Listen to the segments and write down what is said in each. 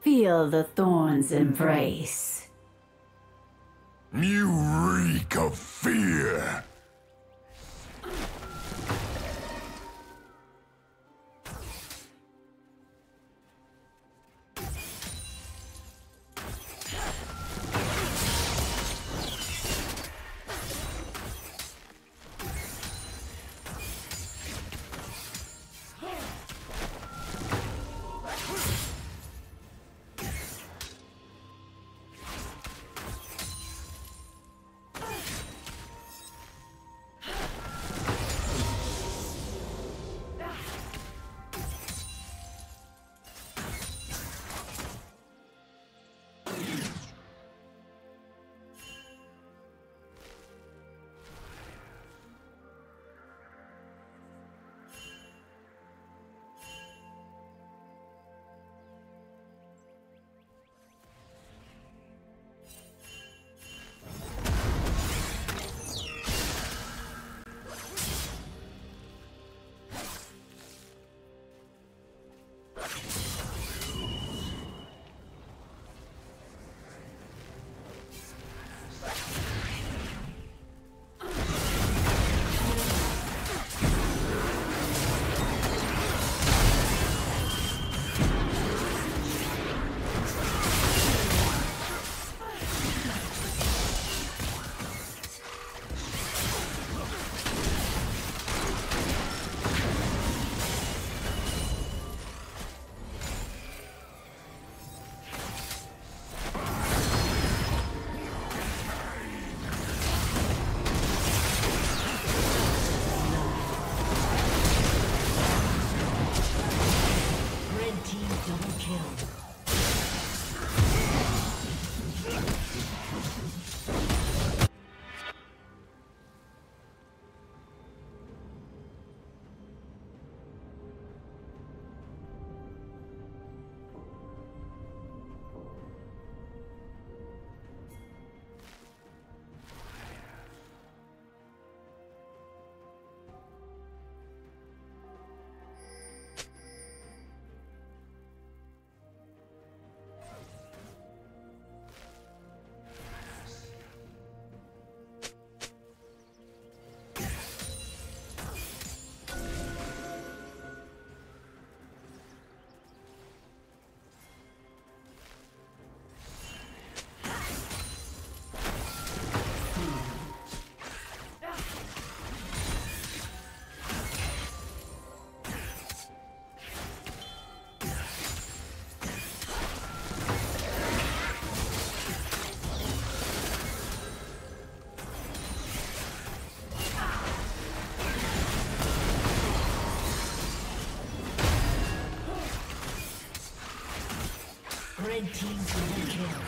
Feel the thorns embrace. You reek of fear. Team double kill.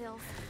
These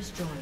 destroyed.